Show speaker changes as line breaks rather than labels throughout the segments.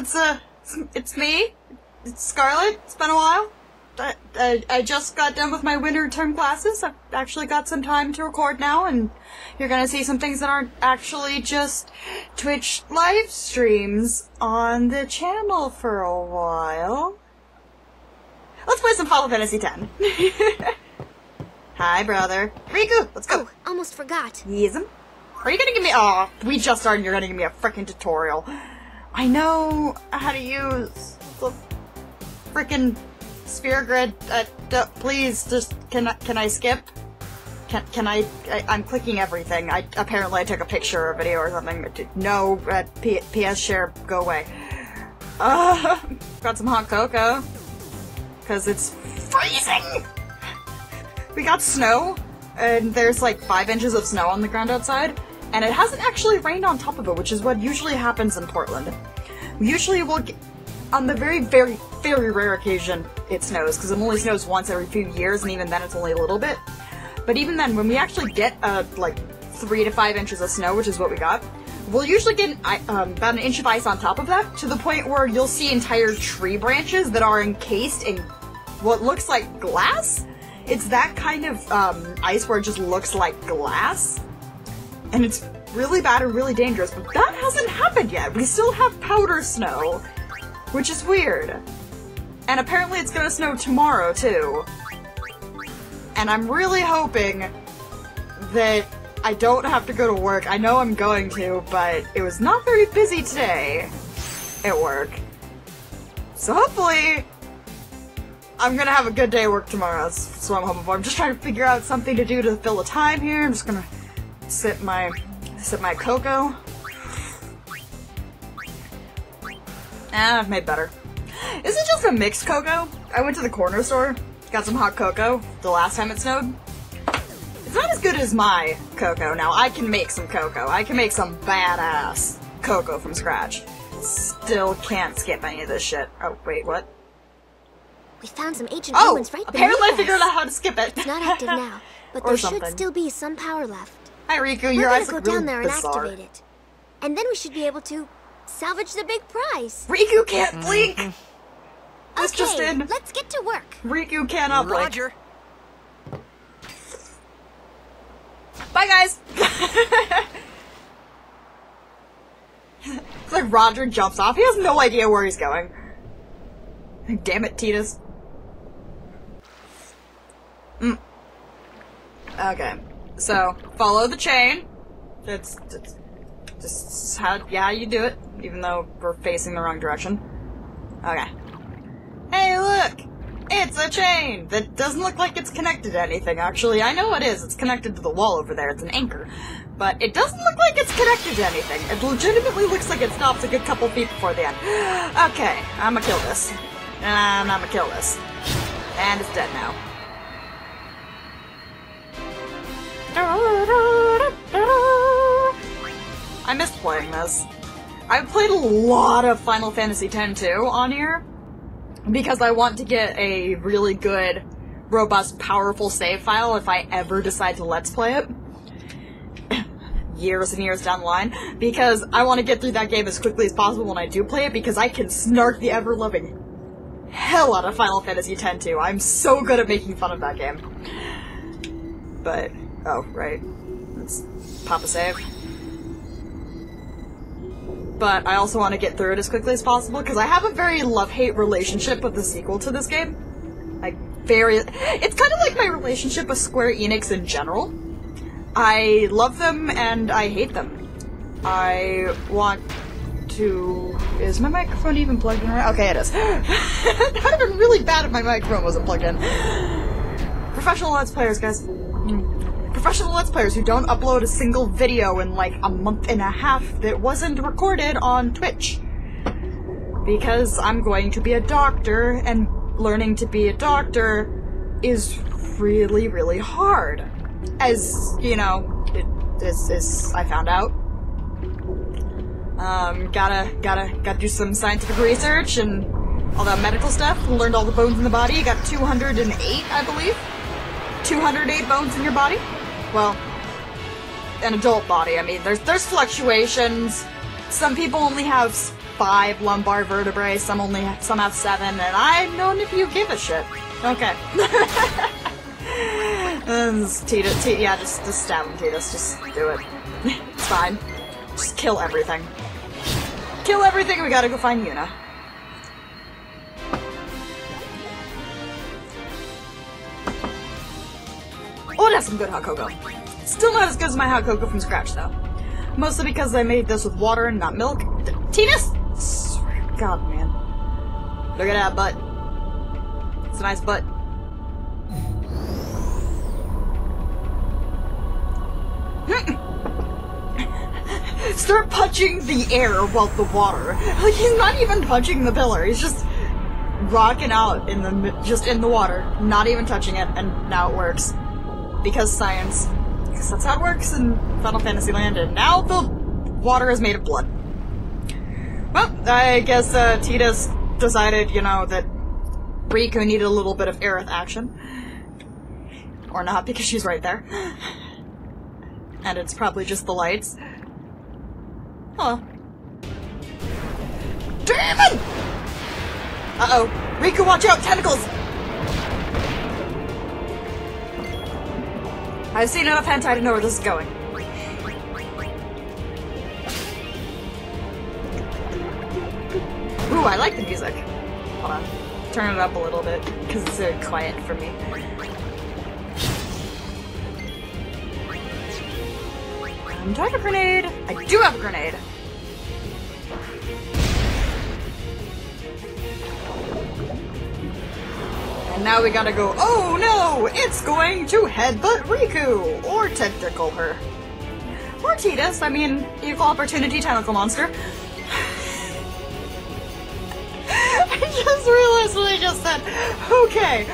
it's uh, it's, it's me. It's Scarlet. It's been a while. I, I, I just got done with my winter term classes. I've actually got some time to record now, and you're gonna see some things that aren't actually just Twitch live streams on the channel for a while. Let's play some Final Fantasy X. Hi, brother. Rikku, let's go.
Oh, almost forgot.
Yism. Are you gonna give me? Oh, we just started. You're gonna give me a freaking tutorial. I know how to use the freaking sphere grid. Uh, please, just can I, can I skip? Can can I, I? I'm clicking everything. I apparently I took a picture or video or something. No, uh, P, PS share, go away. Uh, got some hot cocoa because it's freezing. We got snow, and there's like five inches of snow on the ground outside, and it hasn't actually rained on top of it, which is what usually happens in Portland. Usually, we'll get, on the very, very, very rare occasion it snows, because it only snows once every few years, and even then it's only a little bit. But even then, when we actually get uh, like three to five inches of snow, which is what we got, we'll usually get I- um, about an inch of ice on top of that, to the point where you'll see entire tree branches that are encased in what looks like glass. It's that kind of um, ice where it just looks like glass. And it's really bad and really dangerous, but that hasn't happened yet. We still have powder snow, which is weird. And apparently it's gonna snow tomorrow, too. And I'm really hoping that I don't have to go to work. I know I'm going to, but it was not very busy today at work. So hopefully I'm gonna have a good day at work tomorrow. That's, what I'm hoping for. I'm just trying to figure out something to do to fill the time here. I'm just gonna sip my sip my cocoa. Ah, I've made better. Is it just a mixed cocoa? I went to the corner store, got some hot cocoa the last time it snowed. It's not as good as my cocoa. Now I can make some cocoa. I can make some badass cocoa from scratch. Still can't skip any of this shit. Oh wait, what?
We found some ancient
Oh,
ruins right
apparently I figured
us.
out how to skip it.
It's not active now, but there
something.
should still be some power left.
Hi Rikku,
We're
your
gonna
eyes
go
look
down
really
there and
bizarre.
activate it. And then we should be able to salvage the big prize.
Rikku can't blink. This
okay,
just in.
let's get to work.
Rikku cannot blink.
Roger.
Bye, guys. it's like Roger jumps off. He has no idea where he's going. Damn it, Tidus. Mm. Okay, so follow the chain. It's just how yeah you do it, even though we're facing the wrong direction. Okay. Hey, look! It's a chain that doesn't look like it's connected to anything, actually. I know it is. It's connected to the wall over there. It's an anchor. But it doesn't look like it's connected to anything. It legitimately looks like it stops a good couple feet before the end. Okay, I'm gonna kill this. And I'm gonna kill this. And it's dead now. I missed playing this. I've played a lot of Final Fantasy X too on here because I want to get a really good, robust, powerful save file if I ever decide to let's play it. years and years down the line, because I want to get through that game as quickly as possible when I do play it, because I can snark the ever loving hell out of Final Fantasy X too. I'm so good at making fun of that game. But, oh, right. Let's pop a save. But I also want to get through it as quickly as possible because I have a very love-hate relationship with the sequel to this game. Like, very. It's kind of like my relationship with Square Enix in general. I love them and I hate them. I want to. Is my microphone even plugged in right? Okay, it is. that would have been really bad if my microphone wasn't plugged in. Professional Let's Players, guys. Professional Let's Players who don't upload a single video in like a month and a half that wasn't recorded on Twitch. Because I'm going to be a doctor, and learning to be a doctor is really, really hard. As, you know, it is, is I found out. Um, gotta, gotta, gotta do some scientific research and all that medical stuff. Learned all the bones in the body. Got 208, I believe. 208 bones in your body. Well, an adult body. I mean, there's there's fluctuations. Some people only have five lumbar vertebrae, some only some have seven, and I'm known if you give a shit. Okay. Um, Tita, Tita, yeah, just, just stab him, Tidus. Just do it. it's fine. Just kill everything. Kill everything, we gotta go find Yuna. Oh, that's some good hot cocoa. Still not as good as my hot cocoa from scratch, though. Mostly because I made this with water and not milk. To God, man. Look at that butt. It's a nice butt. Start punching the air while the water. Like he's not even punching the pillar. He's just rocking out in the just in the water, not even touching it, and now it works because science. Because that's how it works in Final Fantasy Land, and now the water is made of blood. Well, I guess uh, Tidus decided, you know, that Rikku needed a little bit of Aerith action. Or not, because she's right there. And it's probably just the lights. Huh. Demon! Uh-oh. Rikku, watch out! Tentacles! I've seen enough hentai to know where this is going. Ooh, I like the music. Hold on. Turn it up a little bit, because it's very quiet for me. Um, do I have a grenade? I do have a grenade! Now we gotta go, oh no! It's going to headbutt Rikku! Or tentacle her. Or Tidus, I mean, equal opportunity tentacle monster. I just realized what I just said. Okay.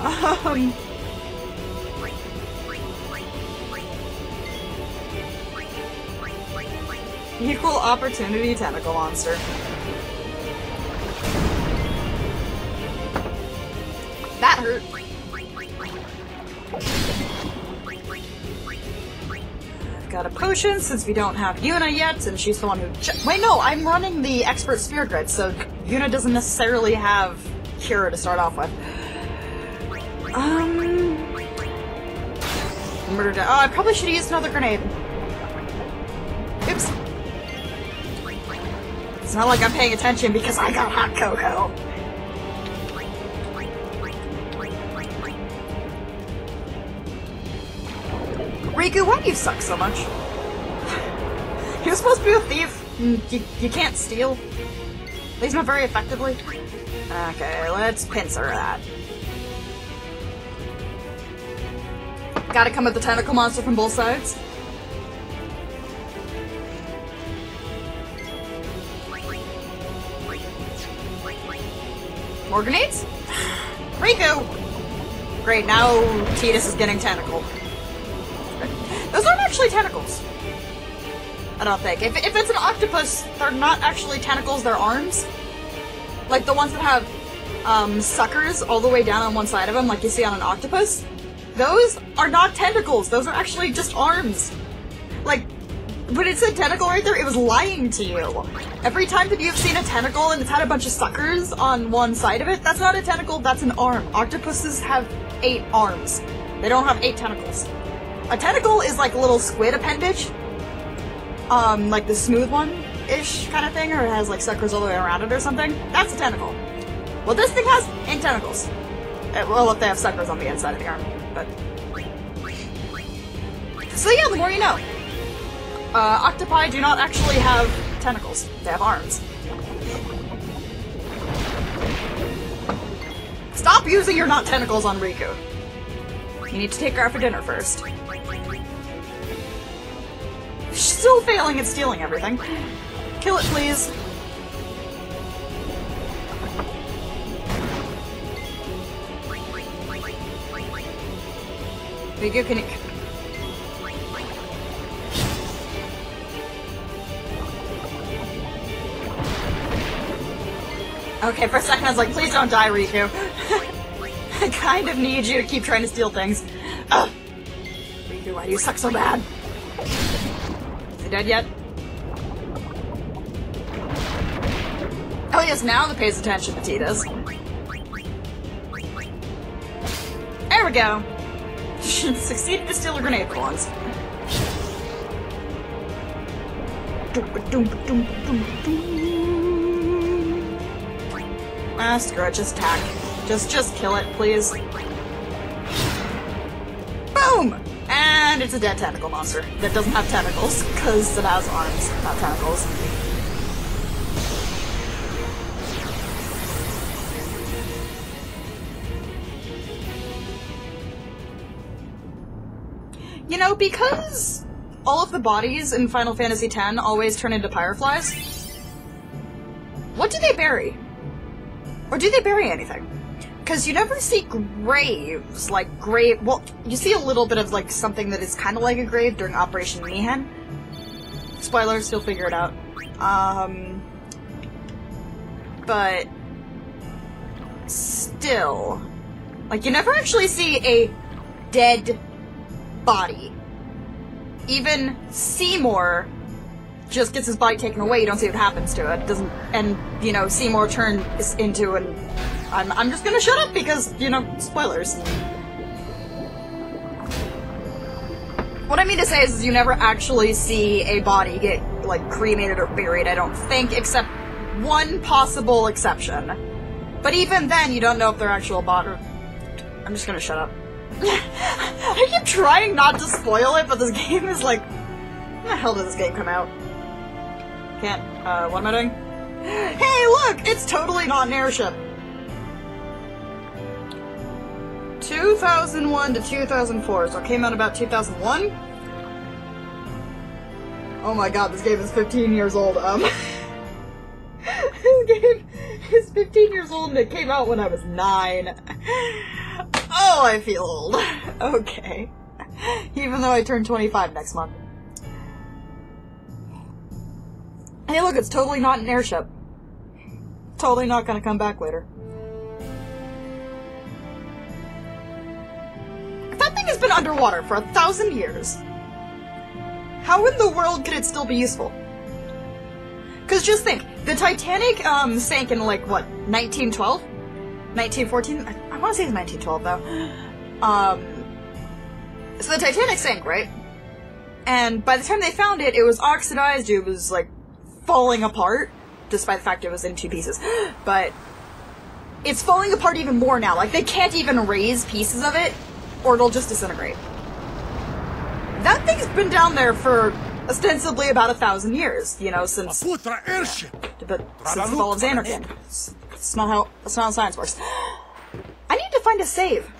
Um. Equal opportunity tentacle monster. That hurt. I've Got a potion since we don't have Yuna yet, and she's the one who. Wait, no, I'm running the expert sphere grid, so Yuna doesn't necessarily have cure to start off with. Um. Murder. De- oh, I probably should have used another grenade. Oops. It's not like I'm paying attention because I got hot cocoa. Rikku, why do you suck so much? You're supposed to be a thief. You, you can't steal. At least not very effectively. Okay, let's pincer that. Gotta come at the tentacle monster from both sides. More grenades? Rikku! Great, now Tidus is getting tentacled. Actually tentacles. I don't think. If, if it's an octopus, they're not actually tentacles, they're arms. Like the ones that have um, suckers all the way down on one side of them, like you see on an octopus. Those are not tentacles, those are actually just arms. Like, when it said tentacle right there, it was lying to you. Every time that you've seen a tentacle and it's had a bunch of suckers on one side of it, that's not a tentacle, that's an arm. Octopuses have eight arms. They don't have eight tentacles. A tentacle is like a little squid appendage. Um, like the smooth one-ish kind of thing, or it has like suckers all the way around it or something. That's a tentacle. Well, this thing has eight tentacles. Uh, well, if they have suckers on the inside of the arm, but... So yeah, the more you know. Uh, octopi do not actually have tentacles. They have arms. Stop using your not tentacles on Rikku. You need to take her out for dinner first. Still failing at stealing everything. Kill it, please. Rikku, can. Okay, for a second I was like, please don't die, Rikku. I kind of need you to keep trying to steal things. Ugh. Rikku, why do you suck so bad? Dead yet? Alias now that pays attention to Tidus. There we go. Succeeded to steal a grenade coins. Ah, screw it, just attack. Just, just kill it, please. And it's a dead tentacle monster that doesn't have tentacles, because it has arms, not tentacles. You know, because all of the bodies in Final Fantasy X always turn into pyroflies, what do they bury? Or do they bury anything? Because you never see graves, like grave. Well, you see a little bit of like something that is kind of like a grave during Operation Mi'ihen. Spoilers, you'll figure it out. Um, but still, like you never actually see a dead body. Even Seymour just gets his body taken away. You don't see what happens to it. Doesn't and you know Seymour turns into an. I'm I'm just gonna shut up because you know spoilers. What I mean to say is, you never actually see a body get like cremated or buried. I don't think, except one possible exception. But even then, you don't know if they're actual body. I'm just gonna shut up. I keep trying not to spoil it, but this game is like, when the hell did this game come out? Can't. Uh, what am I doing? Hey, look! It's totally not an airship. 2001 to 2004, so it came out about 2001? Oh my god, this game is 15 years old, um... this game is 15 years old and it came out when I was 9. Oh, I feel old. Okay. Even though I turn 25 next month. Hey look, it's totally not an airship. Totally not gonna come back later. That thing has been underwater for a thousand years. How in the world could it still be useful? Because just think, the Titanic um, sank in like, what, 1912? 1914? I, I want to say it's 1912 though. Um, so the Titanic sank, right? And by the time they found it, it was oxidized, it was like falling apart, despite the fact it was in two pieces. But it's falling apart even more now. Like they can't even raise pieces of it, or it'll just disintegrate. That thing's been down there for ostensibly about a thousand years, you know, since
Putra airship!
but since the fall of Zanarkand. It's, it's not how it's not how science works. I need to find a save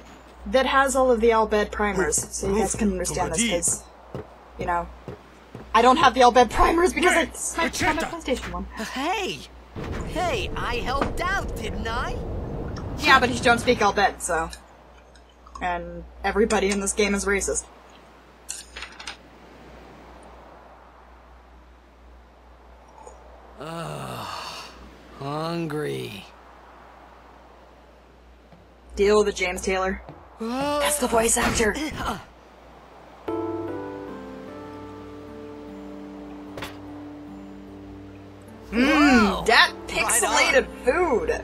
that has all of the Al Bhed primers, so you guys can understand this, because, you know, I don't have the Al Bhed primers because I sniped on my PlayStation one.
Hey! Hey, I helped out, didn't I?
Yeah, but you don't speak Al Bhed, so. And everybody in this game is racist.
Hungry.
Deal with it, James Taylor. That's the voice actor.
Whoa.
Mmm, that pixelated food.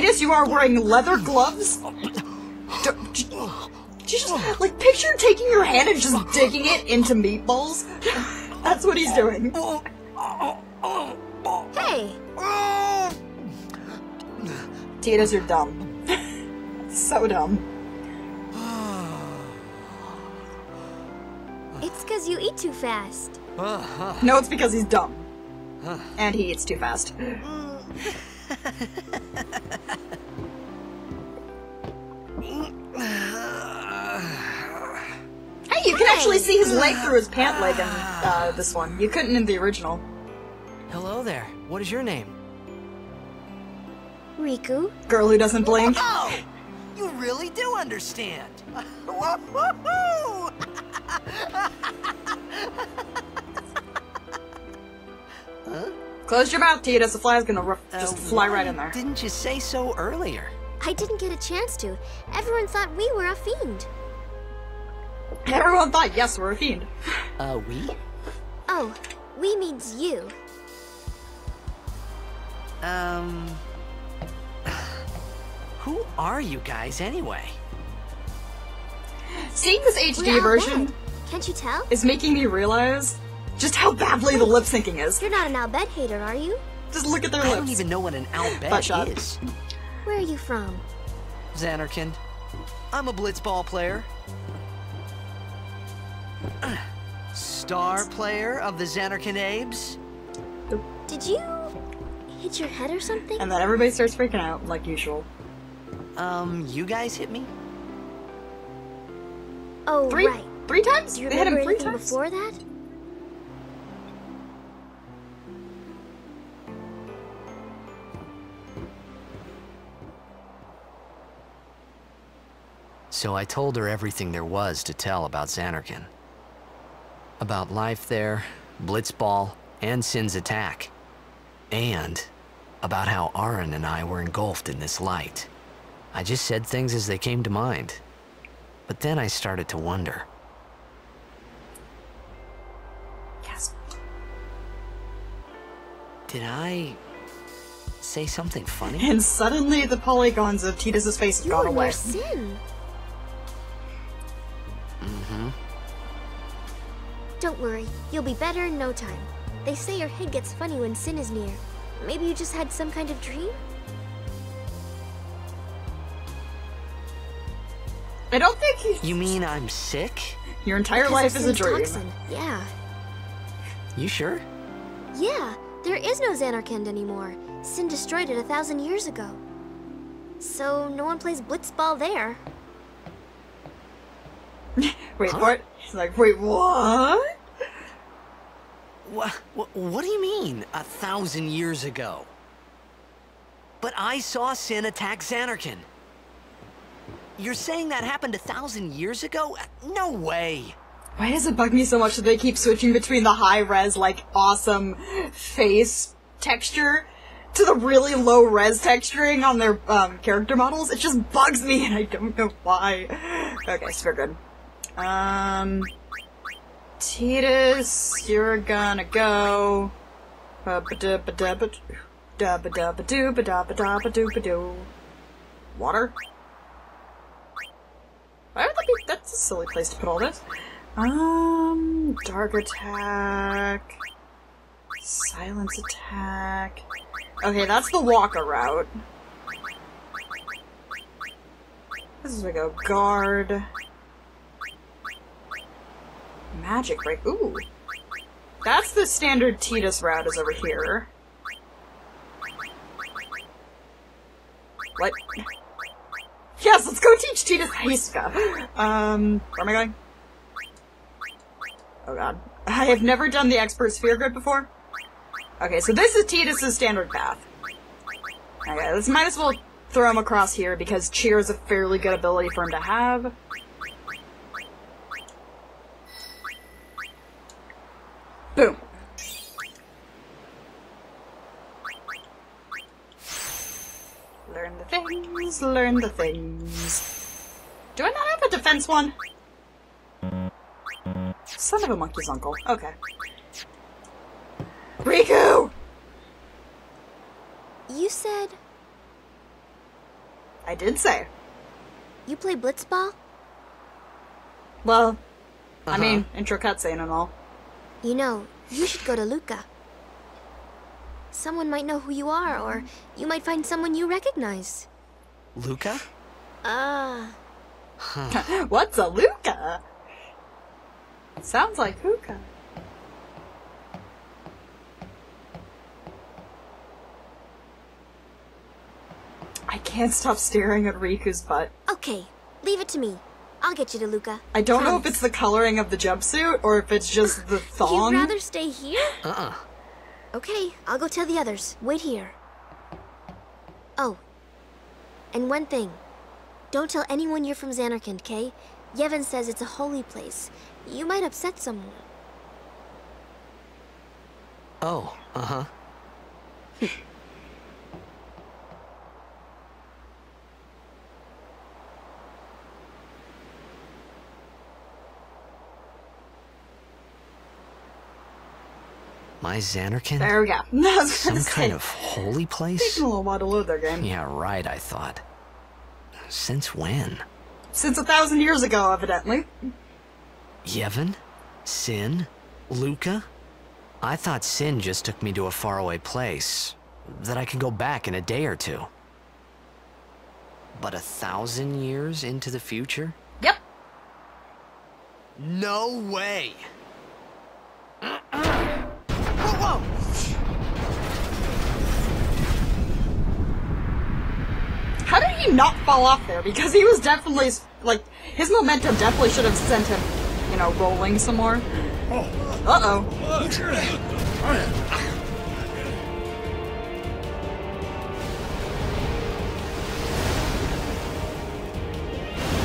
Tidus, you are wearing leather gloves? D- d- do just, like, picture taking your hand and just digging it into meatballs? That's what he's doing.
Hey,
Tidus, you're dumb. so dumb.
it's because you eat too fast.
No, it's because he's dumb. And he eats too fast. Hey, you can actually see his leg through his pant leg in uh, this one. You couldn't in the original.
Hello there. What is your name?
Rikku,
Girl who doesn't blink.
Oh! You really do understand. Woo-hoo-hoo!
Close your mouth, Tita. The fly's gonna ru-
Uh,
just fly right in there.
Didn't you say so earlier?
I didn't get a chance to. Everyone thought we were a fiend.
Everyone thought, yes, we're a fiend.
Uh, we?
Oh, we means you.
Um. Who are you guys anyway?
Seeing this HD version.
Can't you tell?
is making me realize just how badly the lip syncing is.
You're not an Al Bhed hater, are you?
Just look at their
I
lips.
I don't even know what an
Butt
Al
Bhed
is.
Where are you from?
Zanarkand. I'm a blitzball player. Star player of the Zanarkand Abes.
Did you hit your head or something?
And then everybody starts freaking out, like usual.
Um, you guys hit me?
oh,
Three,
right.
three times?
Do you
they hit him
remember
three
anything
times.
before that?
So I told her everything there was to tell about Zanarkand. About life there, Blitzball, and Sin's attack. And about how Auron and I were engulfed in this light. I just said things as they came to mind. But then I started to wonder.
Yes.
Did I say something funny?
And suddenly the polygons of Tidus's face have
You
gone
were
away.
near Sin.
Mm-hmm.
Don't worry, you'll be better in no time. They say your head gets funny when Sin is near. Maybe you just had some kind of dream?
I don't think
You mean I'm sick?
your entire
Because
life is a dream.
Toxin. Yeah.
You sure?
Yeah, there is no Zanarkand anymore. Sin destroyed it a thousand years ago. So no one plays blitzball there.
Wait,
Huh?
what? He's like, wait, what?
What, what, what do you mean, a thousand years ago? But I saw Sin attack Zanarkand. You're saying that happened a thousand years ago? No way.
Why does it bug me so much that they keep switching between the high res, like, awesome face texture to the really low res texturing on their um, character models? It just bugs me and I don't know why. Okay, so we're good. Um. Tidus, you're gonna go. Water? Why would that be? That's a silly place to put all this. Um, dark attack, silence attack. Okay, that's the walker route. This is we go guard, magic right... Ooh, that's the standard Tidus route is over here. What? Yes, let's go teach Tidus Heiska. Um, where am I going? Oh god. I have never done the expert sphere grid before. Okay, so this is Tidus's standard path. Okay, let's might as well throw him across here because cheer is a fairly good ability for him to have. Boom. Learn the things, learn the things. Do I not have a defense one? Son of a monkey's uncle. Okay. Rikku!
You said
I did say.
you play blitzball?
Well, I
Uh-huh.
mean, intro cutscene and all.
You know, you should go to Luca. Someone might know who you are, or you might find someone you recognize.
Luca?
Ah,
What's a Luca? Sounds like hookah. I can't stop staring at Rikku's butt.
okay. Leave it to me. I'll get you to Luca.
I don't know if it's the coloring of the jumpsuit or if it's just the thong.
You'd rather stay here?
Uh-uh.
Okay, I'll go tell the others. Wait here. Oh. And one thing. Don't tell anyone you're from Zanarkand, Kay? Yevon says it's a holy place. You might upset someone.
Oh, uh-huh. My Zanarkand?
There we go.
Some kind of holy place?
Taking a little while to load their game.
Yeah, right, I thought. Since when?
Since a thousand years ago, evidently.
Yevon? Sin? Luca? I thought Sin just took me to a faraway place. That I could go back in a day or two. But a thousand years into the future?
Yep.
No way! whoa, whoa!
How did he not fall off there? Because he was definitely, like, his momentum definitely should have sent him, you know, rolling some more. Oh. Uh-oh.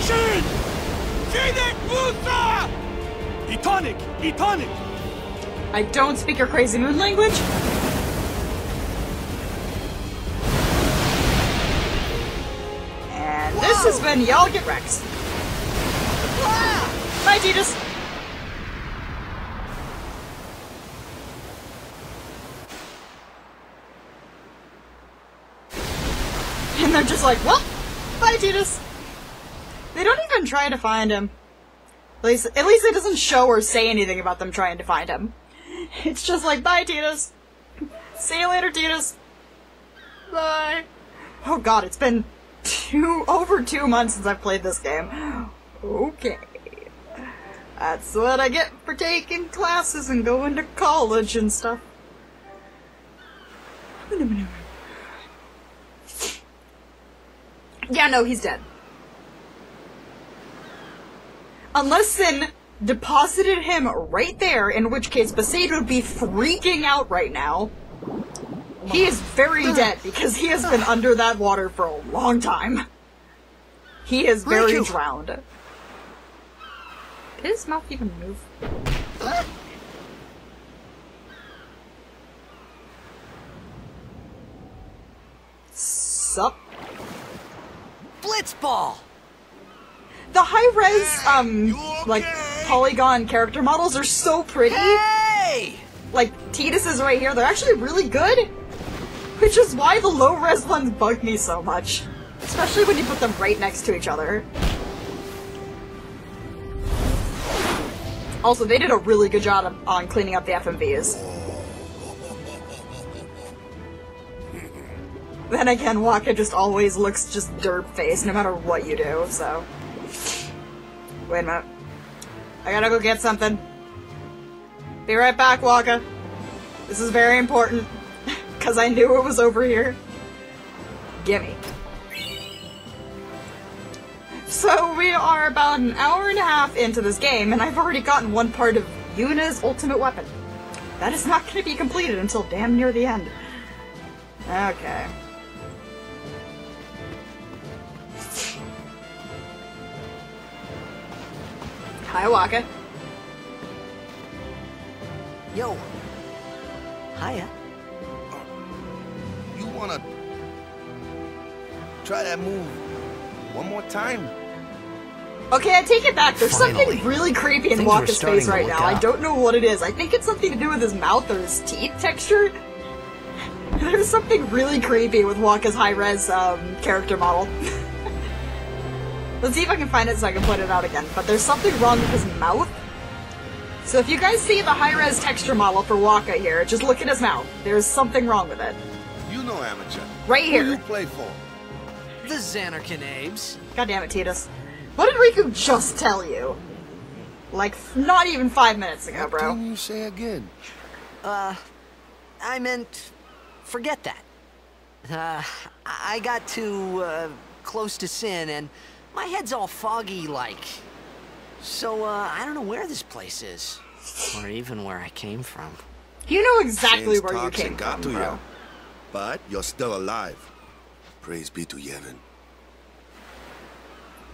Shin! Shinek Musa! Etonic! Etonic!
I don't speak your crazy moon language. And this has been Y'all Get Rex. Bye, Tidus. And they're just like, well, bye, Tidus. They don't even try to find him. At least, at least it doesn't show or say anything about them trying to find him. It's just like, bye, Tidus. See you later, Tidus. Bye. Oh god, it's been two, over two months since I've played this game. Okay. That's what I get for taking classes and going to college and stuff. Yeah, no, he's dead. Unless Sin deposited him right there, in which case Besaid would be freaking out right now. He is very dead because he has been under that water for a long time. He is very drowned. Did his mouth even move? Sup?
Blitzball!
The high res, um,
you
like, polygon character models are so pretty.
Hey!
Like, Tidus is right here, they're actually really good. Which is why the low res ones bug me so much. Especially when you put them right next to each other. Also, they did a really good job of- on cleaning up the FMVs. Then again, Wakka just always looks just derp face no matter what you do, so. Wait a minute. I gotta go get something. Be right back, Wakka. This is very important. Because I knew it was over here. Gimme. So we are about an hour and a half into this game, and I've already gotten one part of Yuna's ultimate weapon. That is not going to be completed until damn near the end. Okay. Hi, Wakka.
Yo. Hiya.
You wanna try that move one more time?
Okay, I take it back. There's
Finally.
something really creepy in
Things Wakka's
face right
look
now. I don't know what it is. I think it's something to do with his mouth or his teeth texture. There's something really creepy with Wakka's high-res um, character model. Let's see if I can find it so I can put it out again. But there's something wrong with his mouth. So if you guys see the high-res texture model for Wakka here, just look at his mouth. There's something wrong with it.
You know amateur.
Right here.
Who you play for?
The Zanarkand Abes.
God damn it, Tidus. What did Rikku just tell you? Like, not even five minutes ago,
What
bro.
can you say again?
Uh, I meant, forget that. Uh, I I got too, uh, close to Sin and my head's all foggy like. So, uh, I don't know where this place is. Or even where I came from.
You know exactly
Sin's
where you
toxin
came
got
from,
to
bro.
you, but you're still alive. Praise be to Yevon.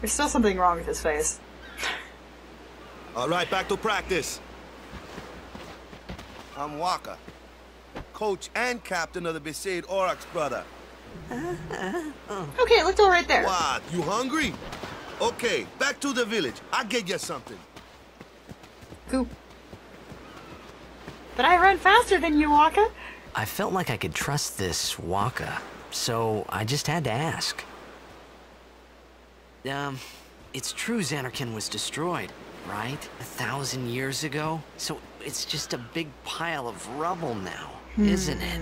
There's still something wrong with his face.
All right, back to practice. I'm Wakka, coach and captain of the Besaid Aurochs brother.
Okay, it looked all right there.
What? You hungry? Okay, back to the village. I'll get you something.
Cool. But I run faster than you, Wakka.
I felt like I could trust this Wakka, so I just had to ask. Um, it's true Zanarkand was destroyed, right? A thousand years ago? So it's just a big pile of rubble now, isn't it?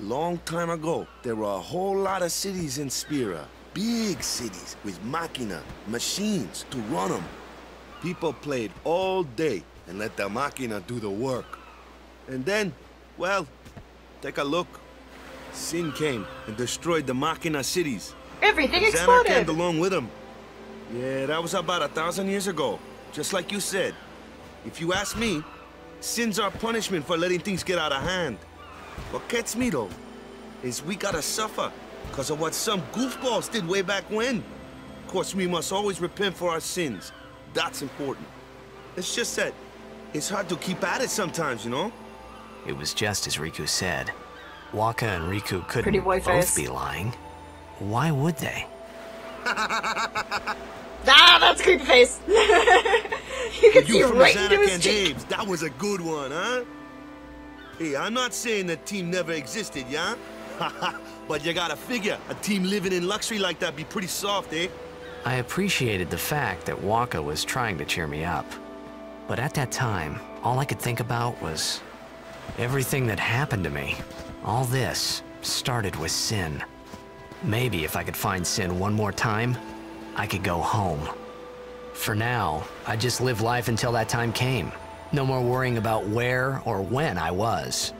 Long time ago, there were a whole lot of cities in Spira. Big cities with machina, machines to run them. People played all day and let the machina do the work. And then, well, take a look. Sin came and destroyed the machina cities.
Everything
Zanarkand
exploded.
along with him. Yeah, that was about a thousand years ago. Just like you said. If you ask me, sin's our punishment for letting things get out of hand. What gets me though, is we gotta suffer because of what some goofballs did way back when. Of course, we must always repent for our sins. That's important. It's just that it's hard to keep at it sometimes, you know?
It was just as Rikku said. Wakka and Rikku couldn't
Pretty boy
both
face.
be lying. Why would they?
Ah, that's creepy face. you can see
You from
right
the
into his cheek.
That was a good one, huh? Hey, I'm not saying the team never existed, yeah? but you gotta figure, a team living in luxury like that be pretty soft, eh?
I appreciated the fact that Wakka was trying to cheer me up. But at that time, all I could think about was everything that happened to me. All this started with Sin. Maybe if I could find Sin one more time, I could go home. For now, I just live life until that time came. No more worrying about where or when I was.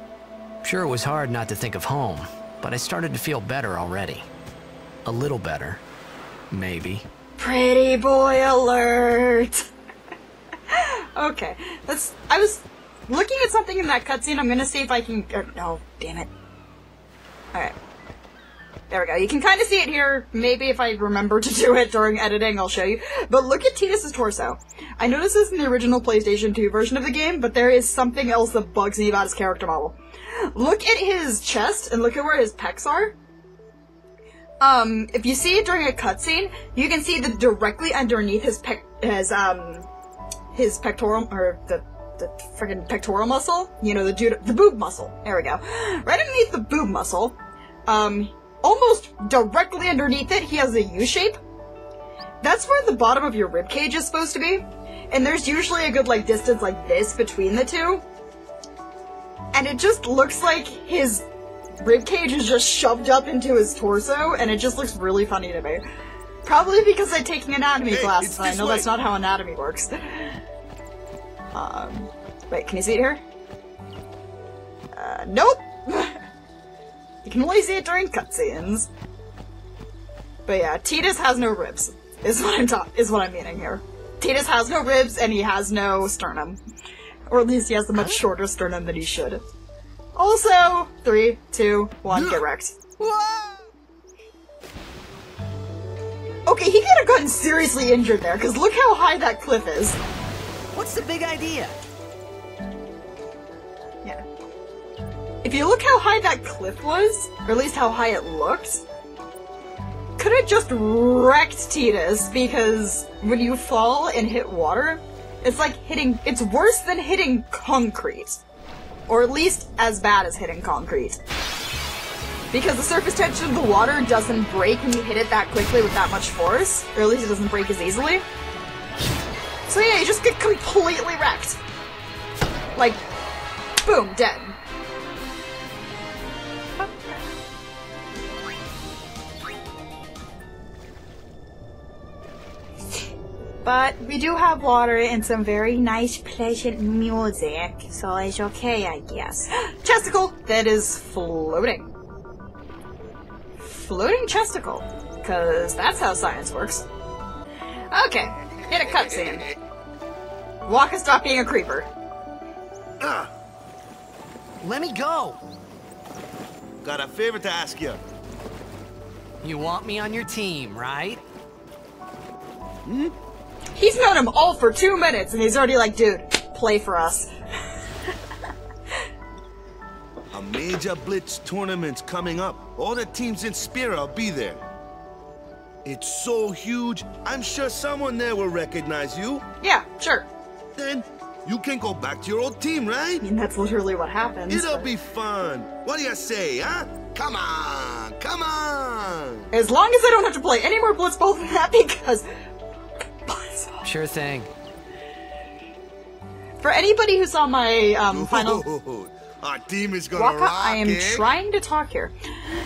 Sure, it was hard not to think of home, but I started to feel better already. A little better. Maybe.
Pretty boy alert. okay, let's. I was looking at something in that cutscene. I'm gonna see if I can. Er, no, damn it. All right. There we go. You can kind of see it here. Maybe if I remember to do it during editing, I'll show you. But look at Tidus' torso. I know this is in the original PlayStation 2 version of the game, but there is something else that bugs me about his character model. Look at his chest and look at where his pecs are. Um, if you see it during a cutscene, you can see that directly underneath his pec, his um, his pectoral or the the friggin' pectoral muscle. You know, the judo, the boob muscle. There we go. Right underneath the boob muscle, um, almost directly underneath it, he has a U shape. That's where the bottom of your rib cage is supposed to be, and there's usually a good like distance like this between the two. And it just looks like his ribcage is just shoved up into his torso, and it just looks really funny to me. Probably because I'm taking anatomy
Hey,
classes, and I know that's not how anatomy works. Um, wait, can you see it here? Uh, nope! you can only see it during cutscenes. But yeah, Tidus has no ribs, is what I'm ta- is what I'm meaning here. Tidus has no ribs, and he has no sternum. Or at least he has a much shorter sternum than he should. Also, three, two, one, get wrecked. Okay, he could have gotten seriously injured there, because look how high that cliff is.
What's the big idea?
If you look how high that cliff was, or at least how high it looked, could have just wrecked Tidus, because when you fall and hit water, it's like hitting, it's worse than hitting concrete. Or at least as bad as hitting concrete. Because the surface tension of the water doesn't break when you hit it that quickly with that much force, or at least it doesn't break as easily. So yeah, you just get completely wrecked. Like, boom, dead. But we do have water and some very nice, pleasant music, so it's okay, I guess. Chesticle that is floating. Floating chesticle, because that's how science works. Okay, hit a cutscene. Wakka stop being a creeper.
Ah,
Let me go!
got a favor to ask you.
You want me on your team, right?
He's known him all for two minutes, and he's already like, dude, play for us.
A major Blitz tournament's coming up. All the teams in Spira will be there. It's so huge, I'm sure someone there will recognize you.
Yeah, sure.
Then, you can go back to your old team, right?
I mean, that's literally what happens.
It'll
but-
be fun. What do you say, huh? Come on, come on.
As long as I don't have to play any more Blitzball than that, because. Blitzball.
Sure thing.
For anybody who saw my um, final.
Dude, our team is gonna
Wakka,
rock
I am
eh?
trying to talk here.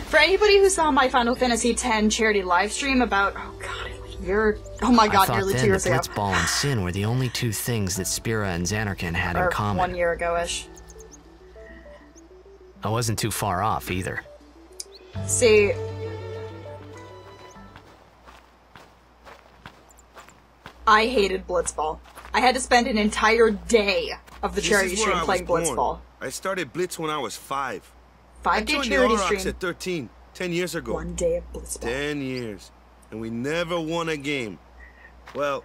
For anybody who saw my Final Fantasy X charity live stream about. Oh god, a year. Oh my god,
thought
nearly
then
two years
that
ago.
Blitzball and Sin were the only two things that Spira and Zanarkand had
Or
in common.
one year ago ish.
I wasn't too far off either.
See. I hated Blitzball. I had to spend an entire day of the
This
charity stream playing
born.
Blitzball.
I started Blitz when I was five. I
Five day
the
charity stream.
at 13, 10 years ago.
One day of Blitzball.
10 years. And we never won a game. Well,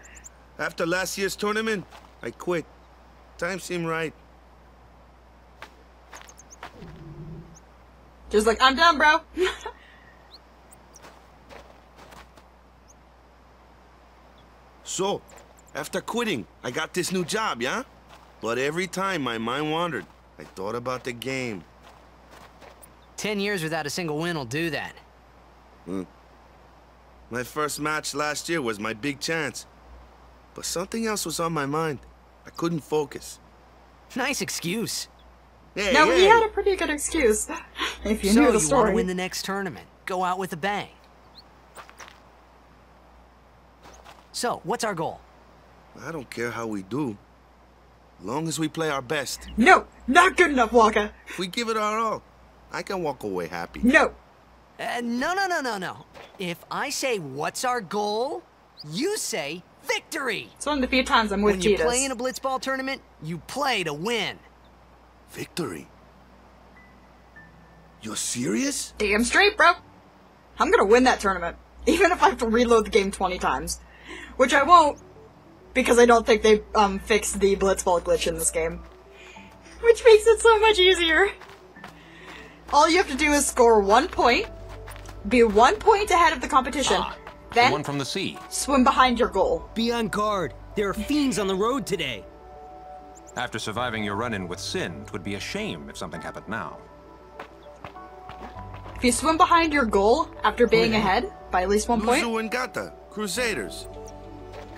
after last year's tournament, I quit. Time seemed right.
Just like, I'm done, bro.
So, after quitting, I got this new job, yeah? But every time my mind wandered, I thought about the game.
Ten years without a single win will do that. Hmm.
My first match last year was my big chance. But something else was on my mind. I couldn't focus.
Nice excuse.
Hey,
no, he had a pretty good excuse. If you
so
knew the story.
you want
story.
to win the next tournament? Go out with a bang. So, what's our goal?
I don't care how we do. Long as we play our best.
No, not good enough, Wakka.
If we give it our all, I can walk away happy.
No.
Uh, no, no, no, no, no. If I say what's our goal, you say victory.
It's one of the few times I'm with
when you
Tidus.
play in a blitzball tournament, you play to win.
Victory? You're serious?
Damn straight, bro. I'm gonna win that tournament, even if I have to reload the game 20 times. Which I won't, because I don't think they um, fixed the blitzball glitch in this game. Which makes it so much easier. All you have to do is score one point, be one point ahead of the competition,
The
then
one from the sea.
swim behind your goal.
Be on guard. There are fiends on the road today.
After surviving your run-in with Sin, it would be a shame if something happened now.
If you swim behind your goal after being ahead by at least one point,
Luzzu and Gatta, Crusaders.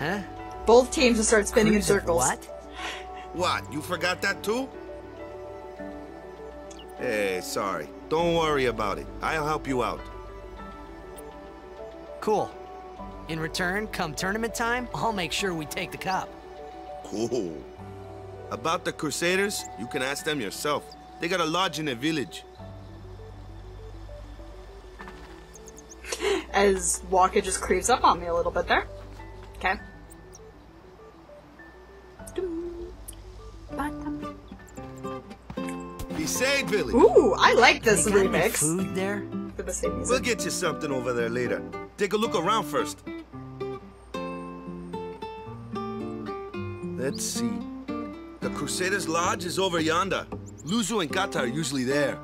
Huh?
both teams will start spinning in
Cruise of
circles.
What?
What, you forgot that too? Hey, sorry. Don't worry about it. I'll help you out.
Cool. In return, come tournament time, I'll make sure we take the cup.
Cool. About the Crusaders, you can ask them yourself. They got a lodge in a village.
As Wakka just creeps up on me a little bit there. Okay.
Besaid Village.
Ooh, I like this
They
remix
food there?
for the
We'll get you something over there later. Take a look around first. Let's see. The Crusaders Lodge is over yonder. Luzzu and Gatta are usually there.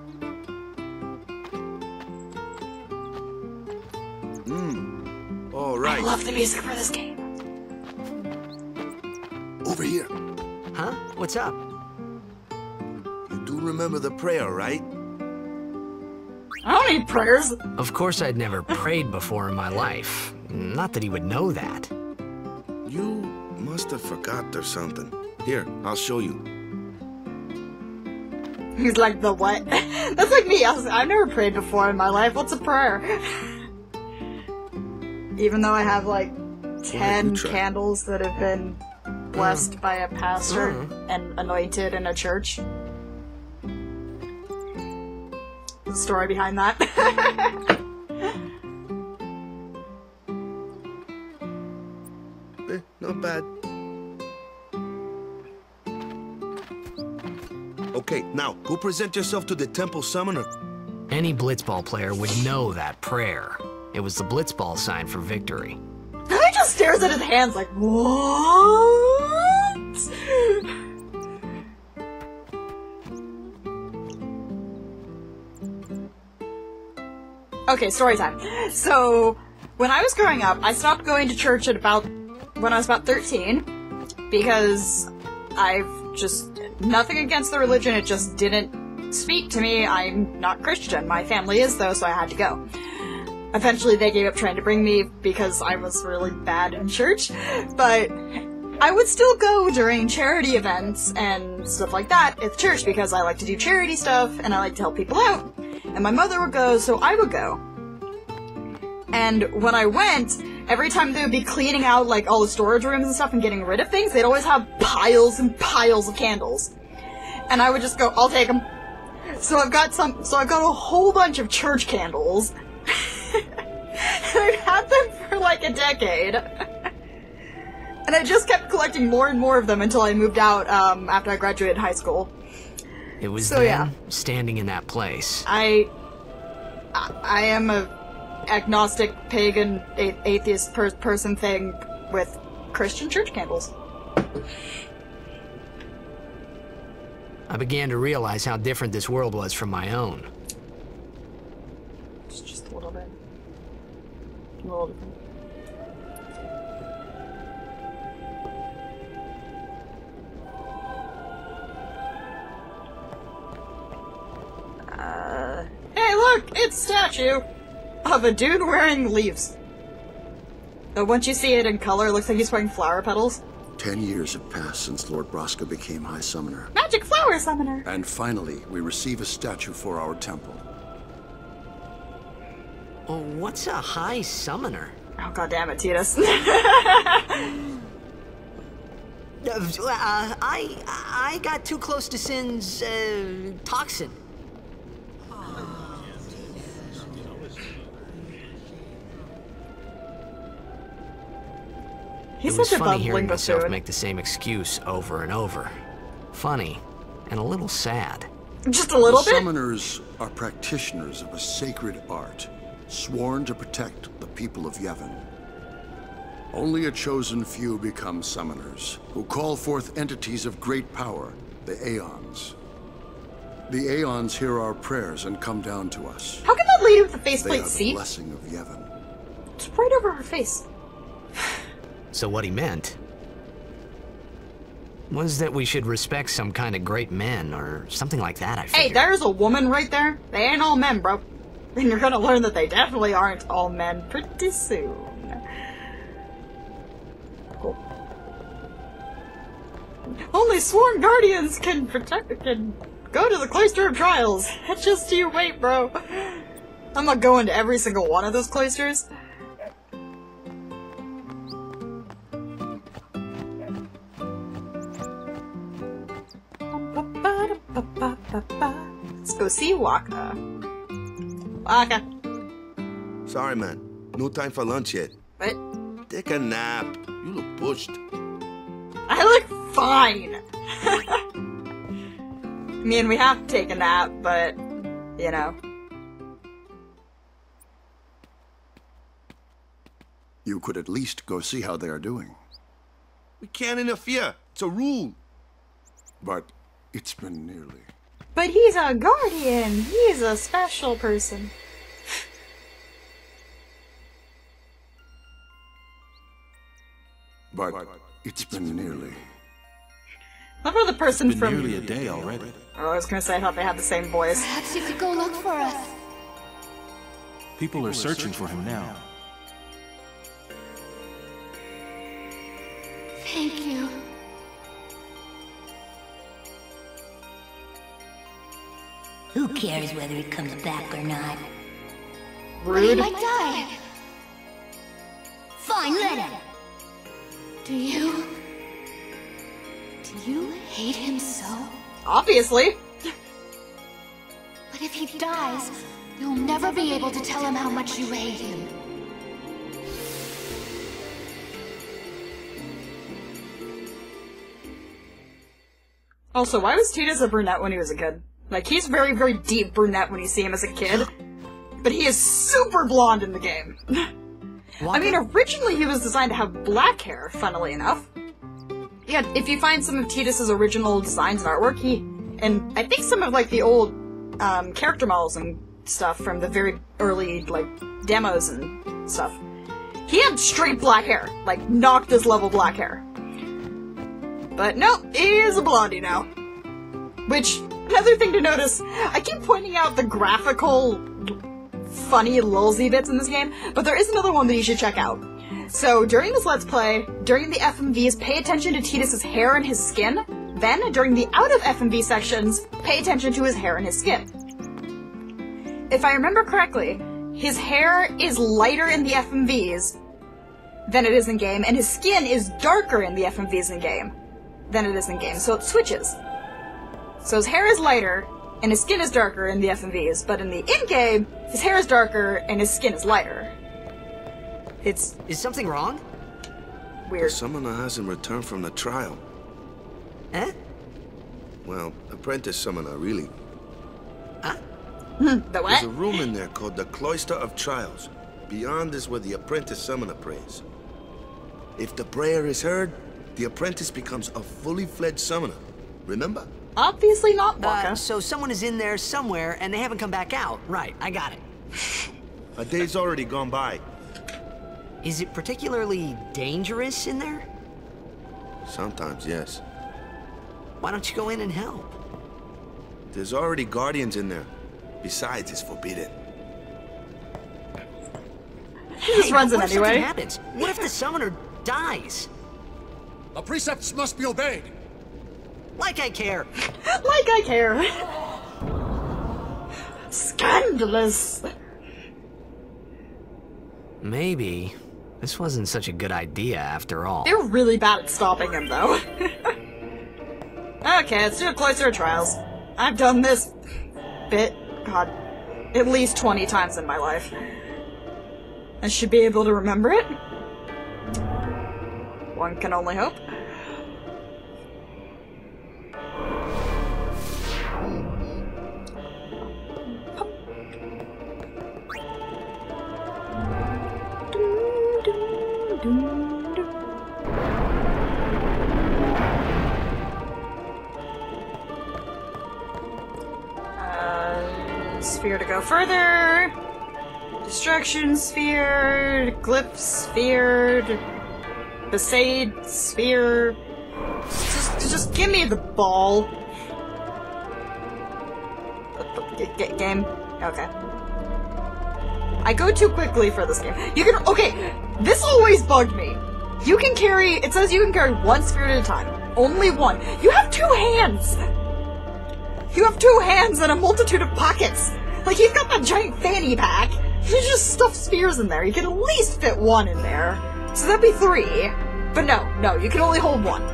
Hmm. All right.
I love the music for this game.
Over here.
Huh? What's up?
You do remember the prayer, right?
I don't need prayers.
Of course, I'd never prayed before in my life. Not that he would know that.
You must have forgot or something. Here, I'll show you.
He's like, the what? That's like me. I was, I've never prayed before in my life. What's a prayer? Even though I have like ten candles that have been blessed by a pastor and anointed in a church. The story behind that.
Eh, not bad. Okay, now go present yourself to the temple summoner.
Any blitzball player would know that prayer. It was the blitzball sign for victory.
he just stares at his hands like, what? Okay, story time. So, when I was growing up, I stopped going to church at about when I was about 13 because I've just nothing against the religion. It just didn't speak to me. I'm not Christian. My family is though, so I had to go. Eventually, they gave up trying to bring me because I was really bad in church, but I would still go during charity events and stuff like that at the church because I like to do charity stuff and I like to help people out. And my mother would go, so I would go. And when I went, every time they would be cleaning out like all the storage rooms and stuff and getting rid of things, they'd always have piles and piles of candles. And I would just go, I'll take them. So I've got some, so I've got a whole bunch of church candles. I've had them for like a decade. and I just kept collecting more and more of them until I moved out um, after I graduated high school.
It was
So,
then,
yeah.
standing in that place,
I, I, I am a agnostic, pagan, atheist per- person thing with Christian church candles.
I began to realize how different this world was from my own.
Just, just a little bit. A little different. Look! It's a statue of a dude wearing leaves. But once you see it in color, it looks like he's wearing flower petals.
Ten years have passed since Lord Braska became High Summoner.
Magic flower summoner!
And finally, we receive a statue for our temple.
Oh, what's a high summoner?
Oh, god damn it, Tidus.
Uh, I I got too close to Sin's uh, toxin.
He's
it was
such a
funny
bumbling
hearing myself
buffoon.
make the same excuse over and over. Funny, and a little sad.
Just a little
the
bit?
Summoners are practitioners of a sacred art, sworn to protect the people of Yevon. Only a chosen few become summoners, who call forth entities of great power, the Aeons. The Aeons hear our prayers and come down to us.
How can that lady with the
They
faceplate
are the
see?
blessing of Yevon.
It's right over her face.
So what he meant was that we should respect some kind of great men or something like that, I
Hey, there's a woman right there. They ain't all men, bro. And you're gonna learn that they definitely aren't all men pretty soon. Cool. Only sworn guardians can protect can go to the cloister of trials. Just you wait, bro. I'm not going to every single one of those cloisters. Let's go see Wakka. Wakka.
Sorry, man. No time for lunch yet.
What?
Take a nap. You look pushed.
I look fine. I mean, we have to take a nap, but, you know.
You could at least go see how they are doing.
We can't interfere. It's a rule.
But it's been nearly.
But he's a guardian. He's a special person.
But it's been nearly.
How about the person
Been
from.
nearly a day already.
Oh, I was gonna say, I thought they had the same voice.
Perhaps you could go look for us.
People are searching for him now.
Thank you.
Who cares whether he comes back or not?
But he
Rude.
might die.
Fine, let him.
Do you? Do you hate him so?
Obviously.
But if he dies, you'll never be able to tell him how much you hate him.
Also, why was Tidus a brunette when he was a kid? Like, he's very, very deep brunette when you see him as a kid. But he is super blonde in the game. I mean, originally he was designed to have black hair, funnily enough. Yeah, if you find some of Tidus's original designs and artwork, he, and I think some of, like, the old, um, character models and stuff from the very early, like, demos and stuff, he had straight black hair. Like, Noctis level black hair. But no, he is a blondie now. Which, another thing to notice, I keep pointing out the graphical, funny lulzy bits in this game, but there is another one that you should check out. So, during this Let's Play, during the FMVs, pay attention to Tidus's hair and his skin. Then, during the out of FMV sections, pay attention to his hair and his skin. If I remember correctly, his hair is lighter in the FMVs than it is in game, and his skin is darker in the FMVs in game than it is in game, so it switches. So his hair is lighter, and his skin is darker in the FMVs, but in the in-game, his hair is darker and his skin is lighter. It's
Is something wrong?
The
weird.
summoner hasn't returned from the trial.
Eh?
Well, apprentice summoner, really.
Huh?
The
what?
There's a room in there called the Cloister of Trials. Beyond is where the apprentice summoner prays. If the prayer is heard, the apprentice becomes a fully fledged summoner. Remember?
Obviously not Wakka.
Uh, so someone is in there somewhere and they haven't come back out. Right, I got it.
A day's already gone by.
Is it particularly dangerous in there?
Sometimes, yes.
Why don't you go in and help?
There's already guardians in there. Besides, it's forbidden.
he just
Hey,
runs
but
it
what if something
anyway.
happens? What if the summoner dies?
The precepts must be obeyed.
Like I care.
like I care. Scandalous.
Maybe this wasn't such a good idea after all.
They're really bad at stopping him, though. okay, let's do a cloister of trials. I've done this bit, God, at least 20 times in my life. I should be able to remember it. One can only hope. Sphere to go further. Destruction sphere. Glyph sphere. Besaid sphere. Just, just give me the ball. G- g- game. Okay. I go too quickly for this game. You can. Okay, this always bugged me. You can carry. It says you can carry one sphere at a time. Only one. You have two hands. You have two hands and a multitude of pockets. Like you've got that giant fanny pack. You just stuff spheres in there. You can at least fit one in there. So that'd be three. But no, no, you can only hold one.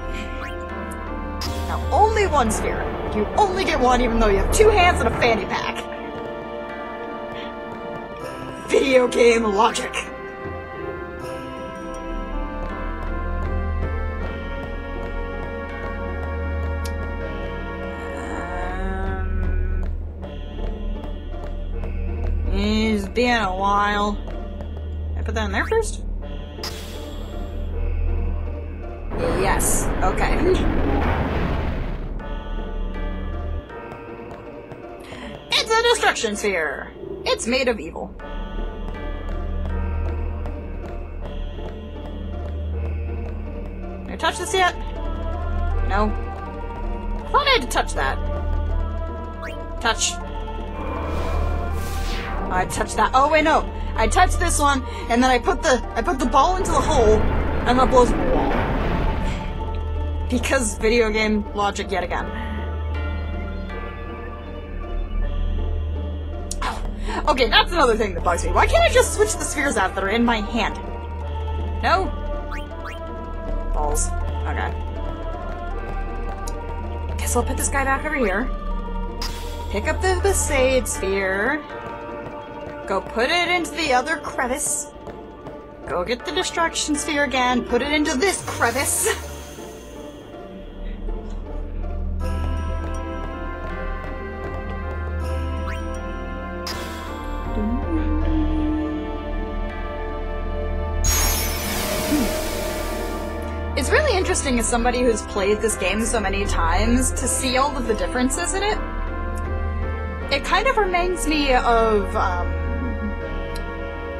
Now, only one sphere. You only get one even though you have two hands and a fanny pack. Video game logic. Been a while. I put that in there first? Yes. Okay. It's a destruction sphere. It's made of evil. Can I touch this yet? No. I thought I had to touch that. Touch. I touched that. Oh wait, no. I touched this one, and then I put the I put the ball into the hole, and that blows wall. Because video game logic yet again. Okay, that's another thing that bugs me. Why can't I just switch the spheres out that are in my hand? No? Balls. Okay. Guess I'll put this guy back over here. Pick up the Besaid sphere. Go put it into the other crevice. Go get the destruction sphere again. Put it into this crevice. It's really interesting as somebody who's played this game so many times to see all of the differences in it. It kind of reminds me of um,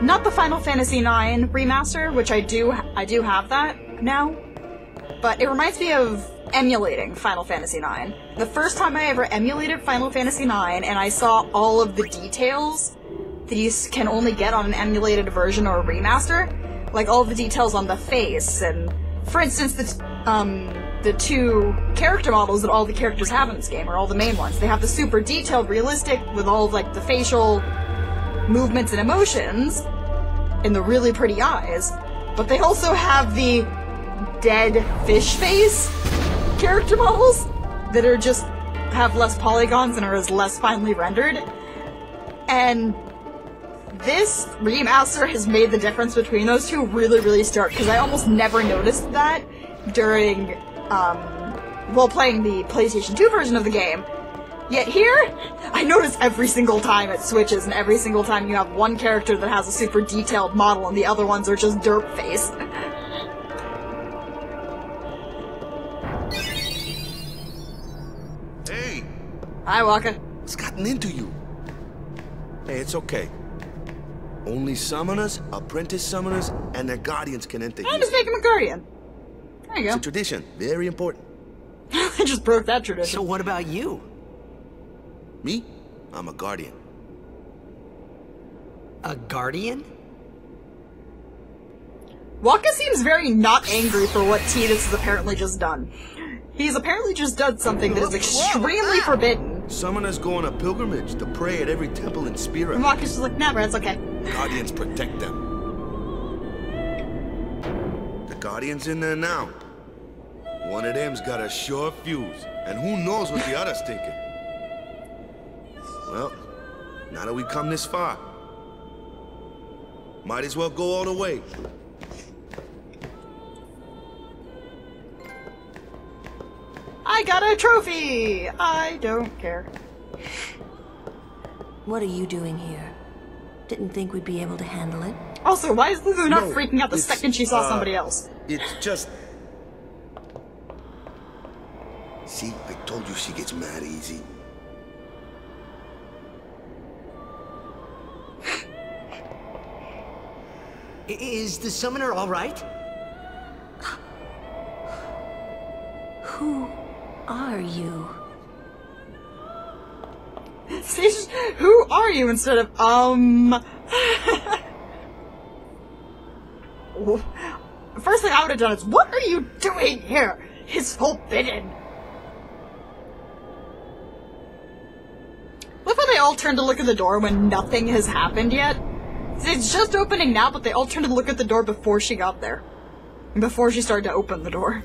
not the Final Fantasy IX remaster, which I do I do have that now, but it reminds me of emulating Final Fantasy IX. The first time I ever emulated Final Fantasy IX and I saw all of the details that you can only get on an emulated version or a remaster, like all the details on the face and, for instance, the um the two character models that all the characters have in this game, or all the main ones. They have the super detailed, realistic, with all of like the facial movements and emotions, in the really pretty eyes. But they also have the dead fish face character models that are just have less polygons and are as less finely rendered. And this remaster has made the difference between those two really, really stark because I almost never noticed that during um, while playing the PlayStation 2 version of the game. Yet here, I notice every single time it switches, and every single time you have one character that has a super detailed model and the other ones are just derp face.
Hey,
Hi, Wakka.
what's gotten into you? Hey, it's okay. Only summoners, apprentice summoners, and their guardians can enter
I
here.
just make him a guardian. There you go.
It's a tradition, very important.
I just broke that tradition.
So what about you?
Me? I'm a guardian.
A guardian?
Wakka seems very not angry for what Tidus has apparently just done. He's apparently just done something that is extremely forbidden.
Summoners go on a pilgrimage to pray at every temple in Spira.
And Wakka's just like, nah, bro, it's okay.
Guardians protect them. The Guardian's in there now. One of them's got a sure fuse, and who knows what the other's thinking. Well, now that we've come this far, might as well go all the way.
I got a trophy! I don't care.
What are you doing here? Didn't think we'd be able to handle it.
Also, why is Lulu not
No,
freaking out the second she saw
uh,
somebody else?
It's just... See, I told you she gets mad easy.
Is the summoner all right?
Who are you?
Stage, who are you instead of, um... First thing I would have done is, what are you doing here? It's forbidden. Look how they all turn to look at the door when nothing has happened yet. It's just opening now, but they all turned to look at the door before she got there. Before she started to open the door.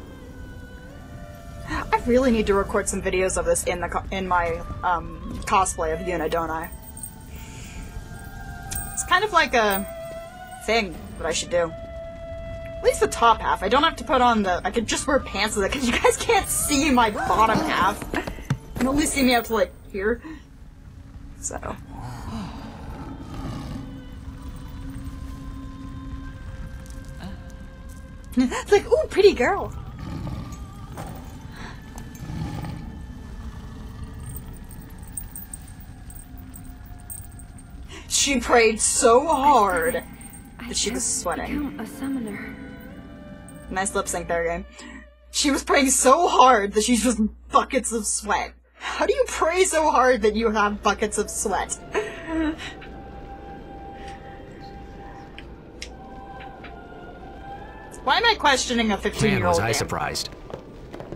I really need to record some videos of this in the in my um, cosplay of Yuna, don't I? It's kind of like a thing that I should do. At least the top half. I don't have to put on the. I could just wear pants with it because you guys can't see my bottom half. You can only see me up to like here. So. It's like, ooh, pretty girl. She prayed so hard that she was sweating.
a summoner.
Nice lip sync there, game. She was praying so hard that she's just buckets of sweat. How do you pray so hard that you have buckets of sweat? Why am I questioning a 15
Man,
year
was
old?
I surprised.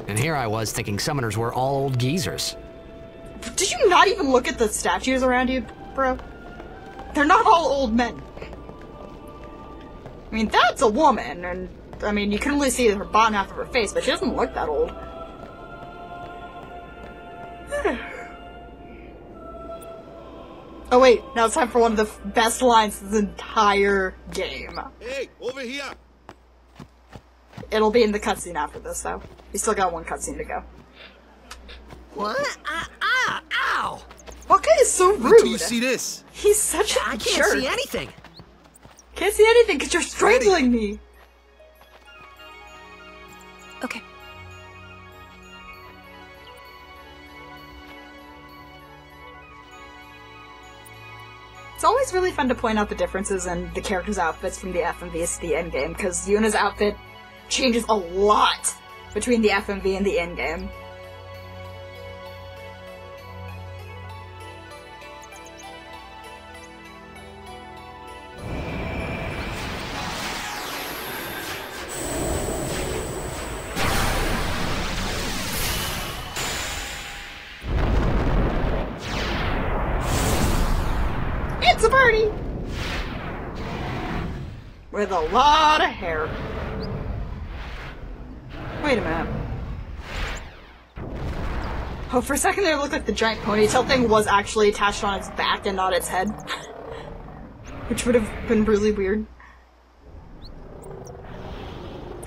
And here I was thinking summoners were all old geezers.
Did you not even look at the statues around you, bro? They're not all old men. I mean, that's a woman, and I mean, you can only see her bottom half of her face, but she doesn't look that old. oh wait, now it's time for one of the best lines of the entire game.
Hey, over here!
It'll be in the cutscene after this, though. We still got one cutscene to go.
What? Ah, ah, ow!
Wakka is so
Wait till you see this.
He's such a
I can't
jerk.
see anything.
Can't see anything because you're strangling me.
Okay.
It's always really fun to point out the differences in the characters' outfits from the FMVs to the endgame, because Yuna's outfit changes a lot between the FMV and the in-game. For a second there it looked like the giant ponytail thing was actually attached on its back and not its head. Which would have been really weird.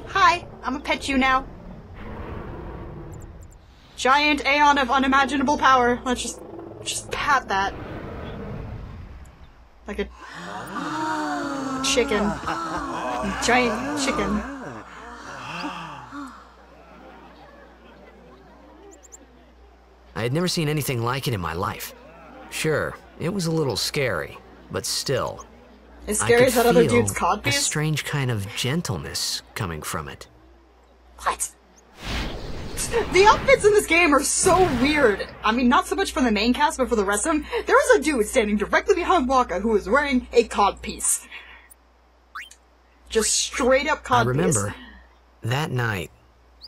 Hi, I'm gonna pet you now. Giant Aeon of unimaginable power. Let's just just pat that. Like a chicken. Giant chicken.
I had never seen anything like it in my life. Sure, it was a little scary, but still.
As
I
scary
could
as that other
feel
dude's cod
A strange kind of gentleness coming from it.
What? The outfits in this game are so weird. I mean, not so much for the main cast, but for the rest of them. There was a dude standing directly behind Wakka who was wearing a cod piece. Just straight up
I
cod
remember
piece.
that night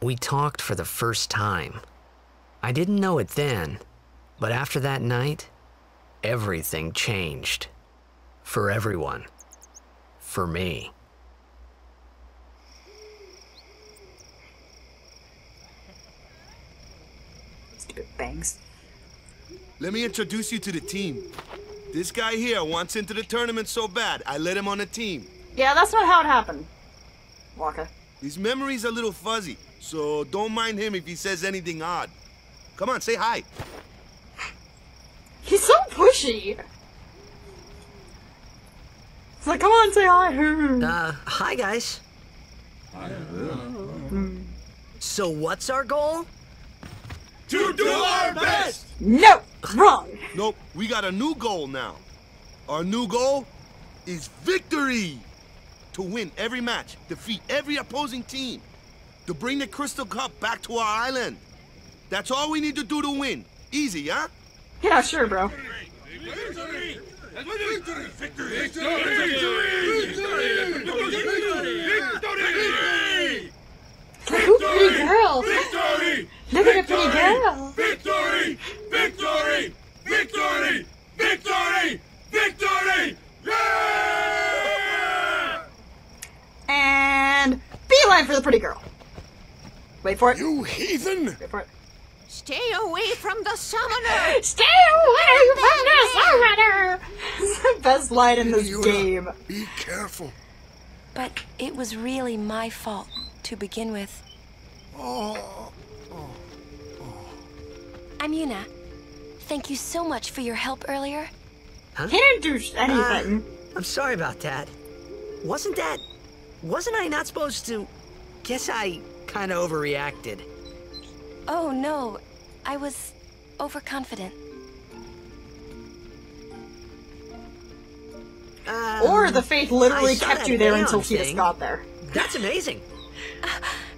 we talked for the first time. I didn't know it then, but after that night, everything changed. For everyone. For me.
Stupid bangs.
Let me introduce you to the team. This guy here wants into the tournament so bad, I let him on the team.
Yeah, that's not how it happened. Wakka.
His memory's a little fuzzy, so don't mind him if he says anything odd. Come on, say hi.
He's so pushy. It's like, come on, say hi.
Uh, hi guys. Hi. So what's our goal?
To do our best!
No! Wrong!
Nope, we got a new goal now. Our new goal is victory! To win every match, defeat every opposing team, to bring the Crystal Cup back to our island. That's all we need to do to win. Easy, huh?
Yeah, sure, bro. Ooh, pretty girl. Look at a pretty girl.
Victory! Victory! Victory! Victory! Victory!
And beeline for the pretty girl. Wait for it.
You heathen!
Wait for it.
Stay away from the summoner!
Stay away from the summoner! Best line in this uh, game.
Be careful.
But it was really my fault to begin with.
Oh. oh, oh.
I'm Yuna. Thank you so much for your help earlier.
Huh?
He didn't do anything.
Uh, I'm sorry about that. Wasn't that. Wasn't I not supposed to. Guess I kinda overreacted.
Oh no, I was overconfident.
Um, or the faith literally kept you there until he just got there.
That's amazing.
Uh,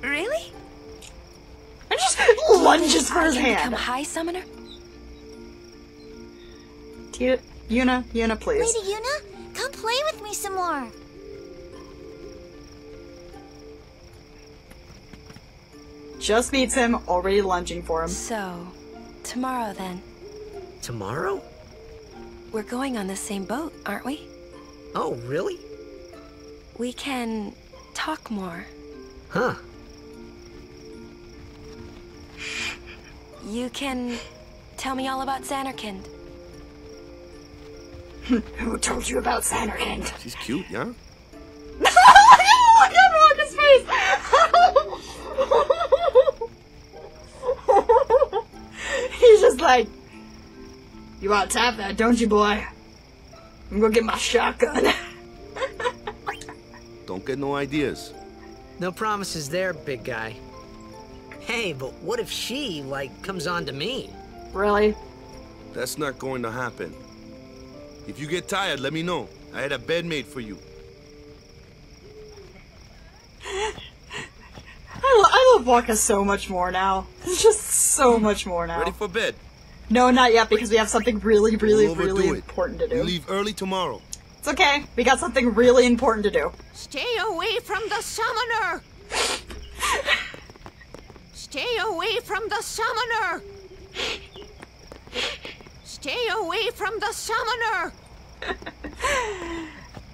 really?
And just lunges for his
can
hand.
become High Summoner?
Tia- Yuna, Yuna, please.
Lady Yuna, come play with me some more.
Just meets him, already lunging for him.
So, tomorrow then.
Tomorrow?
We're going on the same boat, aren't we?
Oh, really?
We can talk more.
Huh.
You can tell me all about Zanarkand.
Who told you about Zanarkand?
She's cute, yeah?
Look at Wakka's face! He's just like, you want to tap that, don't you, boy? I'm gonna get my shotgun.
Don't get no ideas.
No promises there, big guy. Hey, but what if she, like, comes on to me?
Really?
That's not going to happen. If you get tired, let me know. I had a bed made for you.
I, lo- I I love Wakka so much more now. It's just so much more now.
Ready for bed?
No, not yet, because we have something really, really,
Don't
really
it.
important to
You
do.
leave early tomorrow.
It's okay. We got something really important to do.
Stay away from the summoner! Stay away from the summoner! Stay away from the summoner!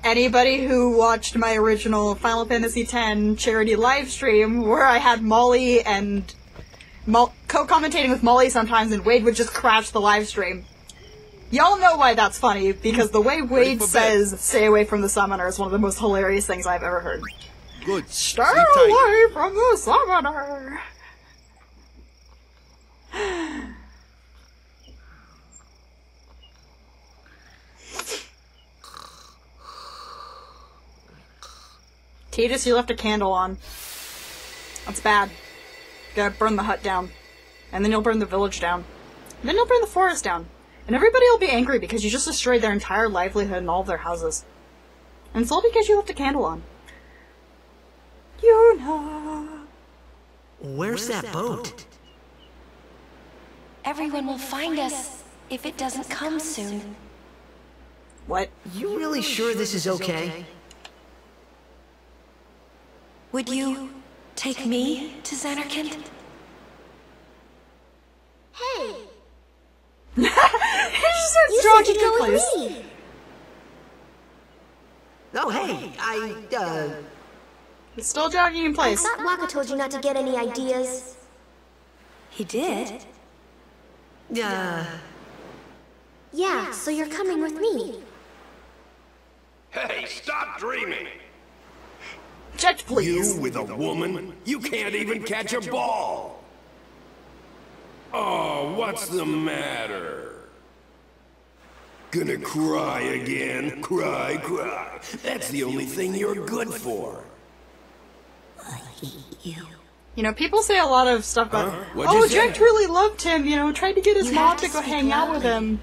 Anybody who watched my original Final Fantasy X charity live stream where I had Molly and Mo- co-commentating with Molly sometimes and Wade would just crash the live stream. Y'all know why that's funny because the way Wade says "stay away from the summoner" is one of the most hilarious things I've ever heard.
Good.
Stay away from the summoner. Tidus, you left a candle on. That's bad. Gotta burn the hut down. And then you'll burn the village down. And then you'll burn the forest down. And everybody will be angry because you just destroyed their entire livelihood and all of their houses. And it's all because you left a candle on. You know.
Where's, that, boat?
Everyone will find us if it doesn't come soon.
What?
You really sure this is okay?
Would you take me to Zanarkand?
Hey!
He just starts
You
jogging
said you'd
in
go with me!
Oh, hey, I, uh...
It's still jogging in place.
I
place.
thought Wakka told you not to get any ideas.
He did?
Uh...
Yeah, so you're coming with me.
Hey, stop dreaming!
Checked, please.
You with a woman? You can't even catch a ball! Oh, what's the matter? Gonna cry again? Cry, cry. That's the only thing you're good for.
I hate You You know, people say a lot of stuff about,
Huh?
Oh,
say?
Jecht really loved him, you know, tried to get his
You
mom to
to
go hang out with him.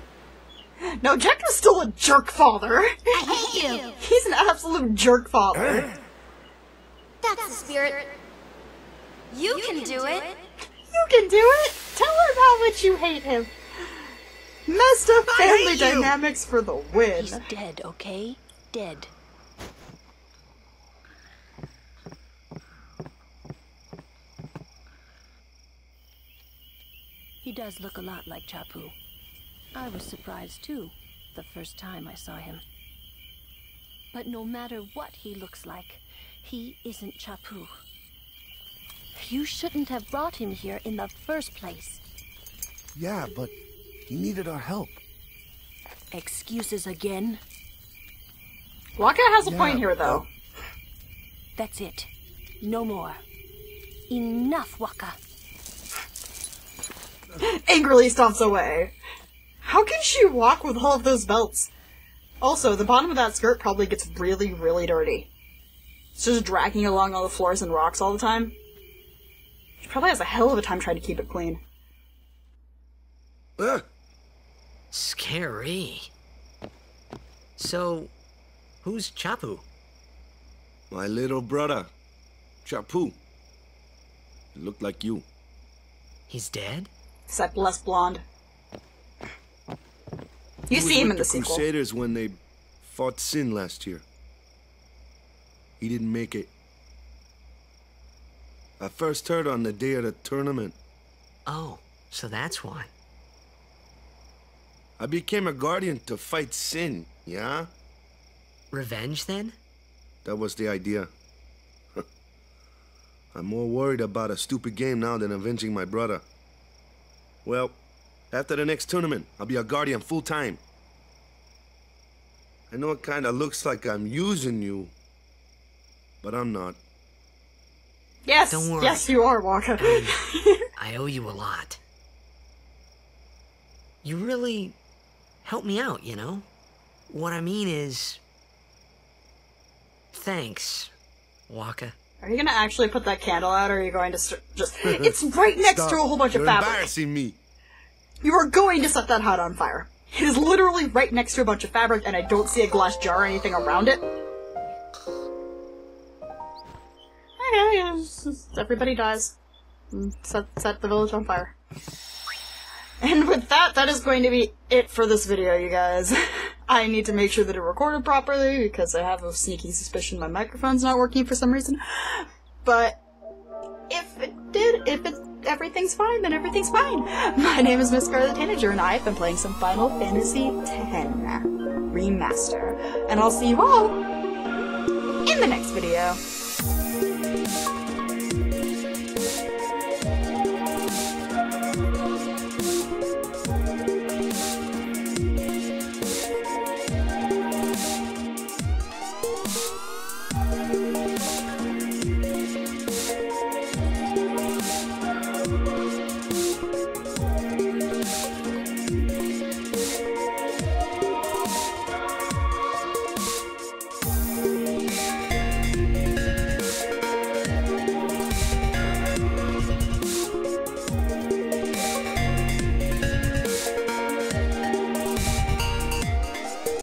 No, Jecht is still a jerk father.
I hate you.
He's an absolute jerk father.
That's the spirit.
You can do it.
You can do it. Tell her how much you hate him. Messed up family dynamics for the win.
He's dead, okay? Dead. He does look a lot like Chapu. I was surprised too, the first time I saw him. But no matter what he looks like, he isn't Chapu. You shouldn't have brought him here in the first place.
Yeah, but he needed our help.
Excuses again?
Wakka has a
Yeah,
point here, though.
That's it. No more. Enough, Wakka.
Angrily stomps away. How can she walk with all of those belts? Also, the bottom of that skirt probably gets really, really dirty. It's just dragging along all the floors and rocks all the time. She probably has a hell of a time trying to keep it clean.
Ugh.
Scary. So, who's Chapu?
My little brother, Chapu. He looked like you.
He's dead?
Except less blonde. You
was
see him
with
in the sequel.
Crusaders when they fought Sin last year. He didn't make it. I first heard on the day of the tournament.
Oh, so that's why.
I became a guardian to fight Sin, yeah?
Revenge then?
That was the idea. I'm more worried about a stupid game now than avenging my brother. Well, after the next tournament, I'll be a guardian full time. I know it kinda looks like I'm using you, but I'm not.
Yes,
Don't worry.
yes, you are, Wakka.
I owe you a lot. You really helped me out, you know? What I mean is. Thanks, Wakka.
Are you gonna actually put that candle out, or are you going to just? It's right next to a whole bunch
You're
of fabric.
embarrassing me.
You are going to set that hut on fire. It is literally right next to a bunch of fabric, and I don't see a glass jar or anything around it. Yeah, just- everybody dies. set, set the village on fire. And with that, that is going to be it for this video, you guys. I need to make sure that it recorded properly because I have a sneaking suspicion my microphone's not working for some reason. But if it did, if it everything's fine, then everything's fine. My name is Miss Scarlet Tanager, and I've been playing some Final Fantasy X Remaster. And I'll see you all in the next video.